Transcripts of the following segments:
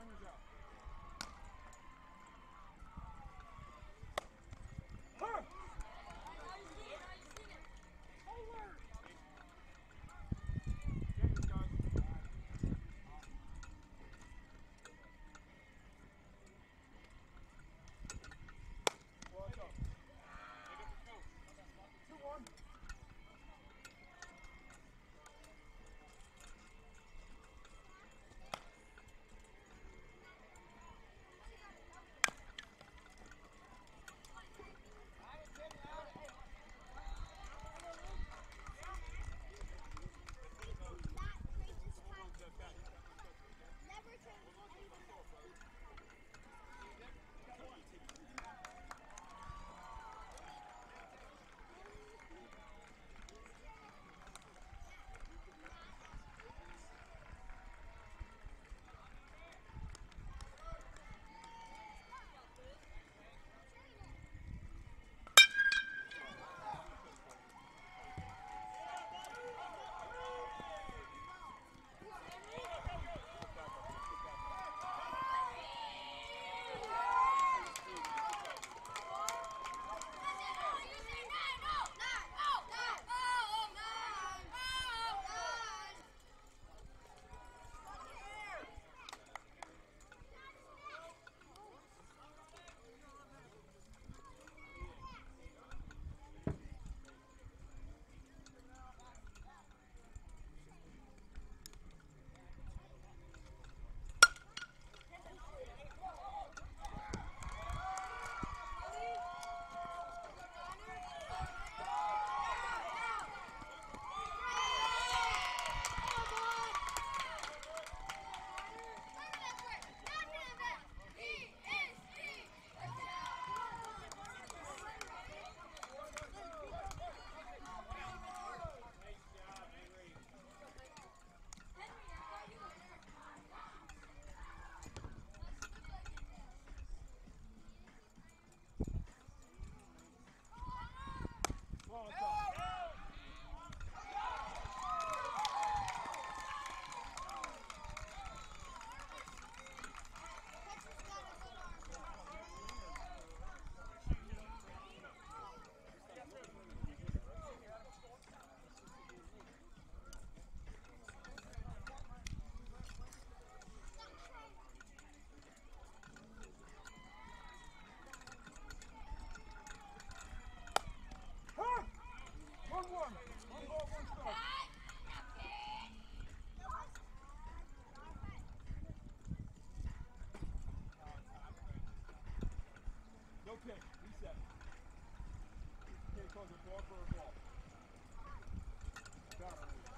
Cameras out. pick. Reset. Pick calls a ball for a ball. Got it.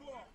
o'clock.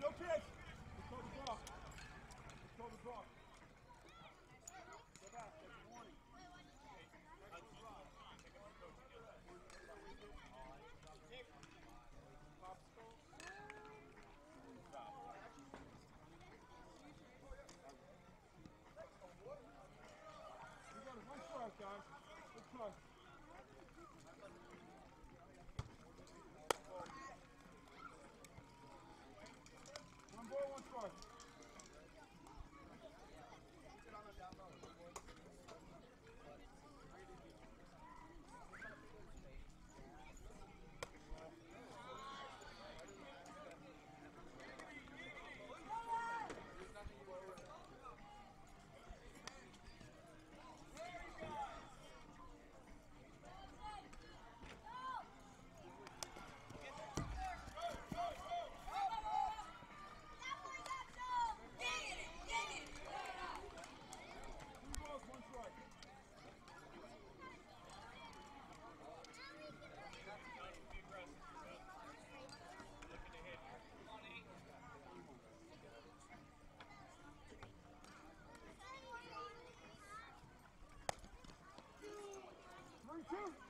No kids. Huh?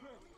Two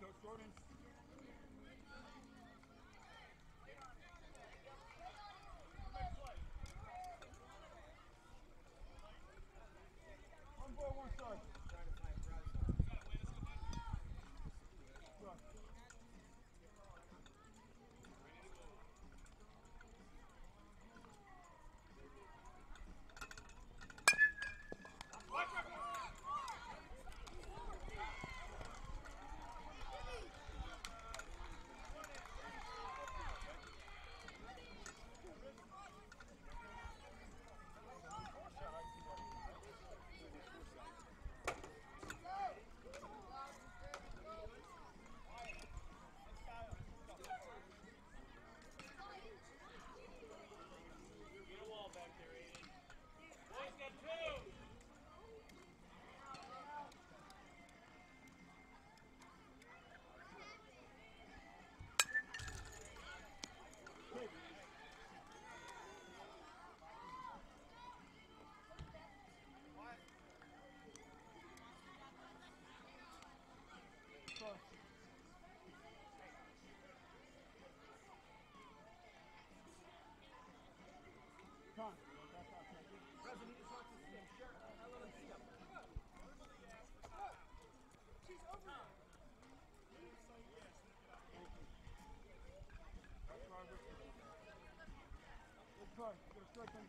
Jordan. Gracias.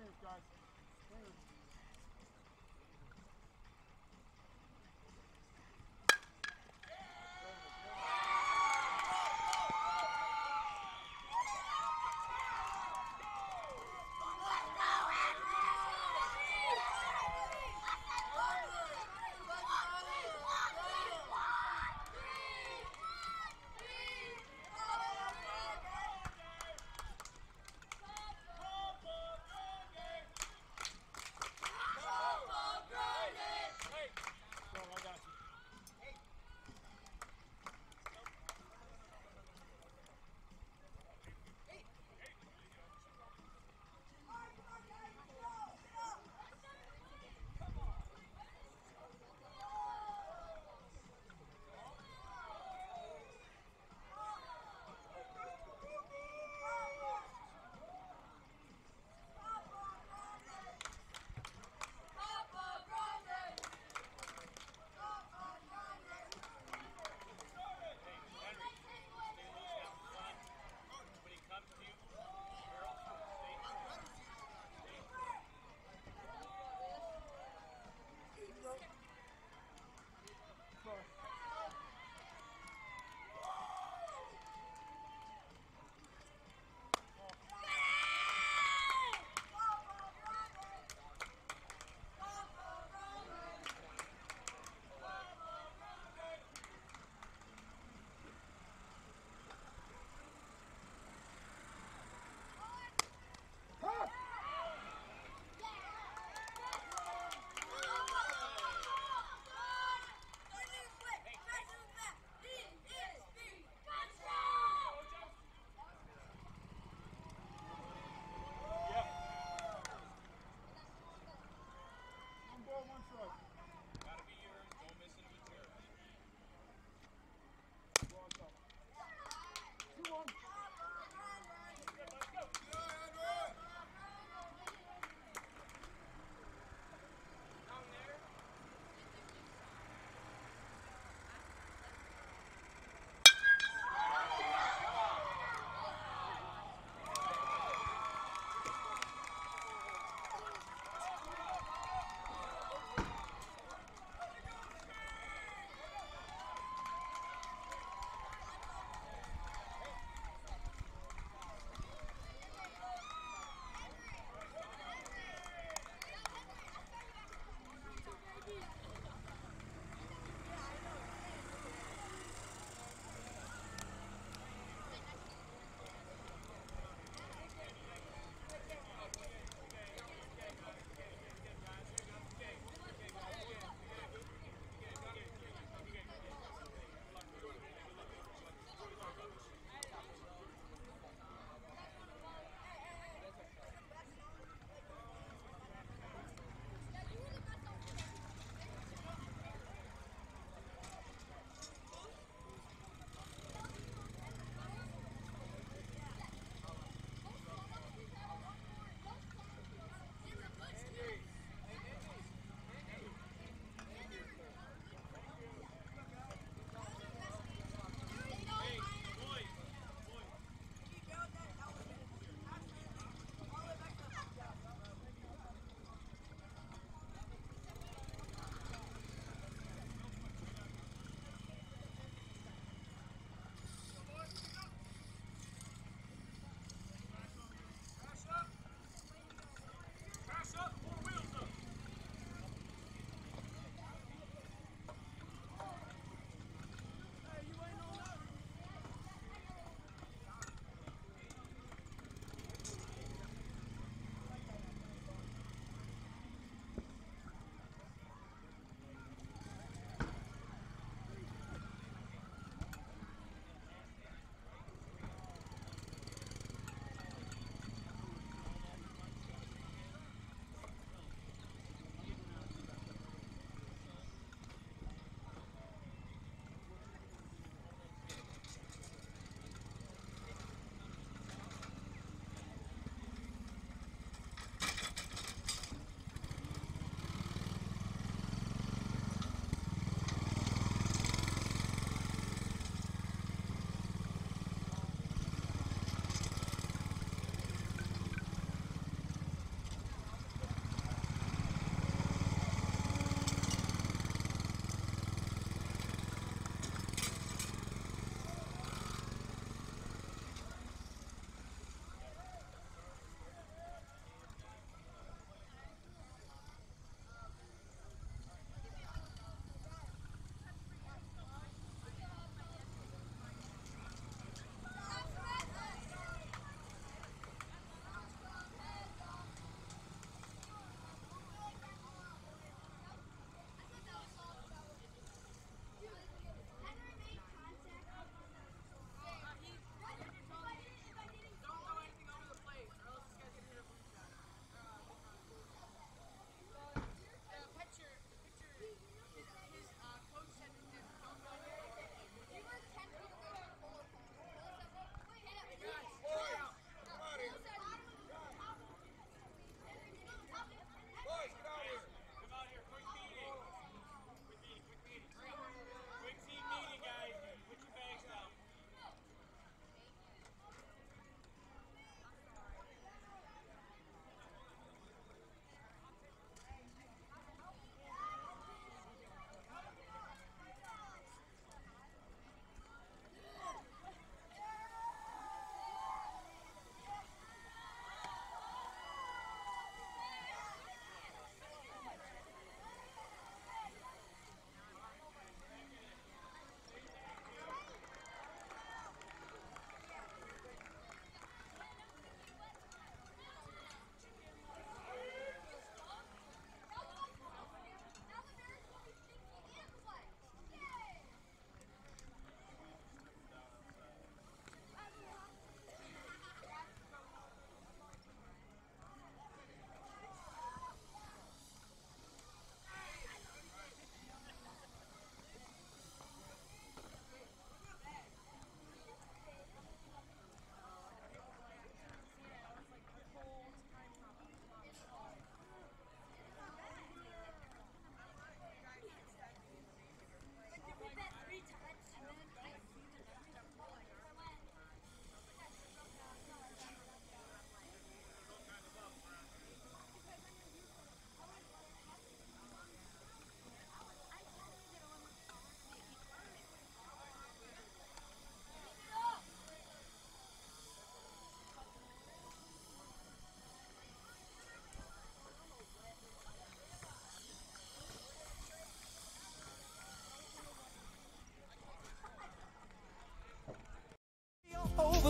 Fingers, guys.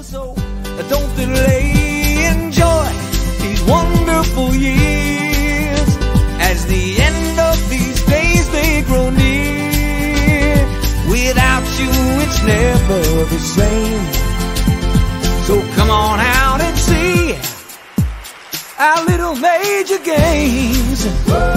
So don't delay, enjoy these wonderful years as the end of these days they grow near. Without you, it's never the same. So come on out and see our little major games.